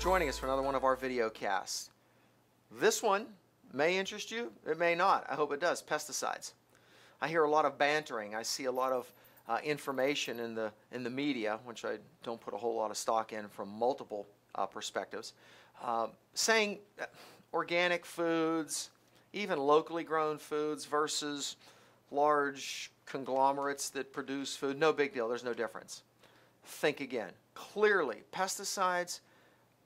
joining us for another one of our video casts. This one may interest you, it may not. I hope it does. Pesticides. I hear a lot of bantering. I see a lot of uh, information in the in the media, which I don't put a whole lot of stock in from multiple uh, perspectives, uh, saying organic foods, even locally grown foods versus large conglomerates that produce food. No big deal. There's no difference. Think again. Clearly, pesticides,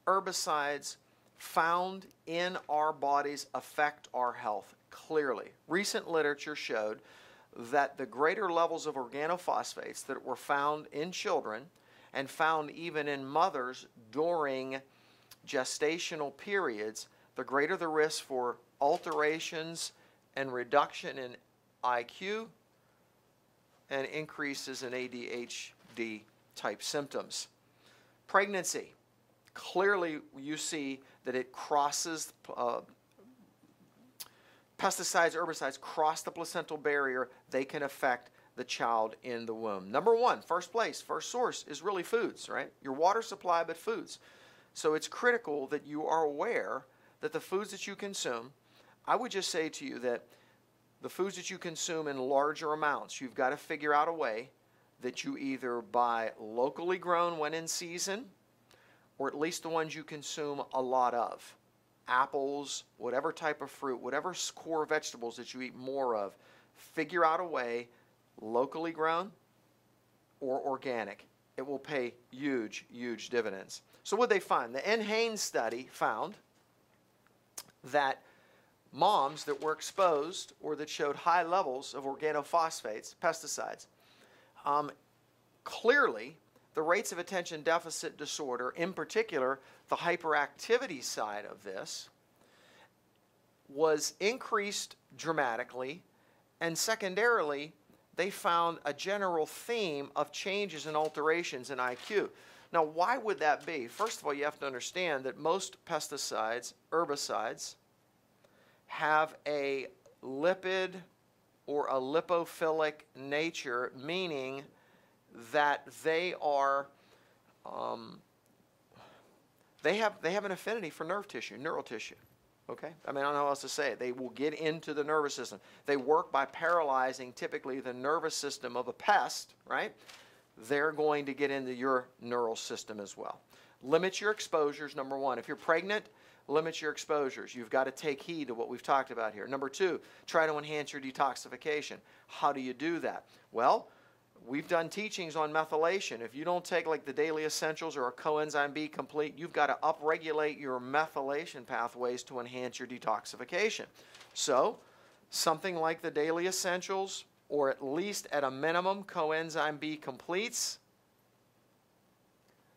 herbicides found in our bodies affect our health. Clearly. Recent literature showed that the greater levels of organophosphates that were found in children and found even in mothers during gestational periods, the greater the risk for alterations and reduction in IQ and increases in ADHD type symptoms. Pregnancy. Clearly, you see that it crosses uh, pesticides, herbicides cross the placental barrier, they can affect the child in the womb. Number one, first place, first source is really foods, right? Your water supply, but foods. So it's critical that you are aware that the foods that you consume, I would just say to you that the foods that you consume in larger amounts, you've got to figure out a way that you either buy locally grown when in season, or at least the ones you consume a lot of apples, whatever type of fruit, whatever core vegetables that you eat more of, figure out a way, locally grown or organic. It will pay huge, huge dividends. So, what they find? The NHANES study found that moms that were exposed or that showed high levels of organophosphates, pesticides, um, clearly the rates of attention deficit disorder, in particular the hyperactivity side of this, was increased dramatically, and secondarily, they found a general theme of changes and alterations in IQ. Now, why would that be? First of all, you have to understand that most pesticides, herbicides, have a lipid or a lipophilic nature, meaning that they are um, they have they have an affinity for nerve tissue, neural tissue. Okay? I mean, I don't know how else to say it. They will get into the nervous system. They work by paralyzing typically the nervous system of a pest, right? They're going to get into your neural system as well. Limit your exposures, number one. If you're pregnant, limit your exposures. You've got to take heed to what we've talked about here. Number two, try to enhance your detoxification. How do you do that? Well, we've done teachings on methylation. If you don't take like the daily essentials or a coenzyme B complete, you've got to upregulate your methylation pathways to enhance your detoxification. So, something like the daily essentials, or at least at a minimum, coenzyme B completes.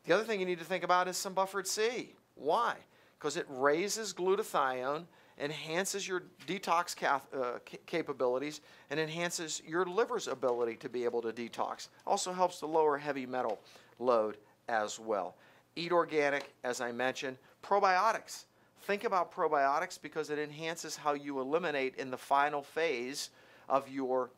The other thing you need to think about is some buffered C. Why? Because it raises glutathione enhances your detox uh, capabilities and enhances your liver's ability to be able to detox. Also helps to lower heavy metal load as well. Eat organic, as I mentioned. Probiotics. Think about probiotics because it enhances how you eliminate in the final phase of your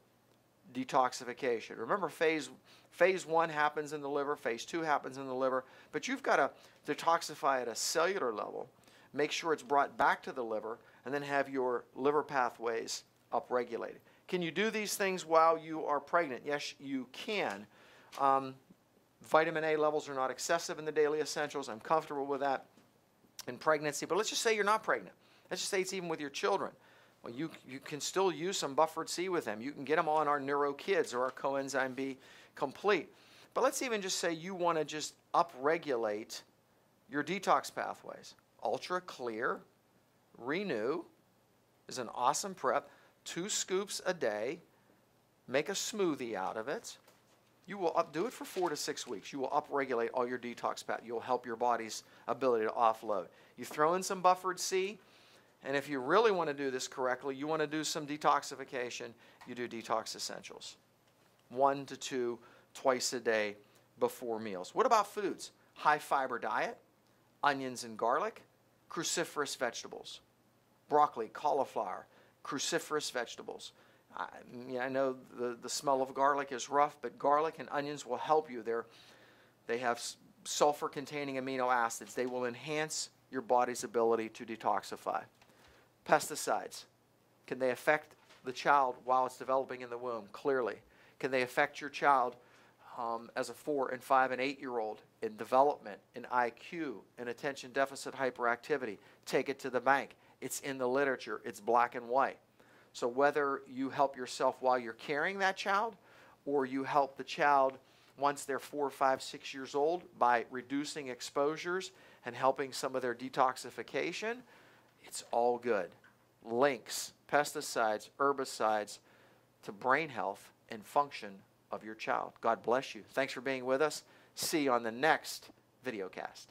detoxification. Remember, phase phase one happens in the liver, phase two happens in the liver, but you've got to detoxify at a cellular level. Make sure it's brought back to the liver and then have your liver pathways upregulated. Can you do these things while you are pregnant? Yes, you can. Um, vitamin A levels are not excessive in the daily essentials. I'm comfortable with that in pregnancy. But let's just say you're not pregnant. Let's just say it's even with your children. Well, you, you can still use some buffered C with them. You can get them on our Neuro Kids or our Coenzyme B Complete. But let's even just say you want to just upregulate your detox pathways. Ultra Clear Renew is an awesome prep. Two scoops a day. Make a smoothie out of it. You will up, do it for four to six weeks. You will upregulate all your detox path. You'll help your body's ability to offload. You throw in some buffered C, and if you really want to do this correctly, you want to do some detoxification, you do detox essentials. One to two twice a day before meals. What about foods? High fiber diet, onions and garlic, cruciferous vegetables broccoli, cauliflower, cruciferous vegetables. I, I know the, the smell of garlic is rough, but garlic and onions will help you. They're, they have sulfur containing amino acids. They will enhance your body's ability to detoxify. Pesticides. Can they affect the child while it's developing in the womb? Clearly. Can they affect your child um, as a four and five and eight year old in development, in IQ, in attention deficit hyperactivity? Take it to the bank. It's in the literature, it's black and white. So whether you help yourself while you're carrying that child or you help the child once they're four, five, six years old by reducing exposures and helping some of their detoxification, it's all good. Links, pesticides, herbicides to brain health and function of your child. God bless you. Thanks for being with us. See you on the next videocast.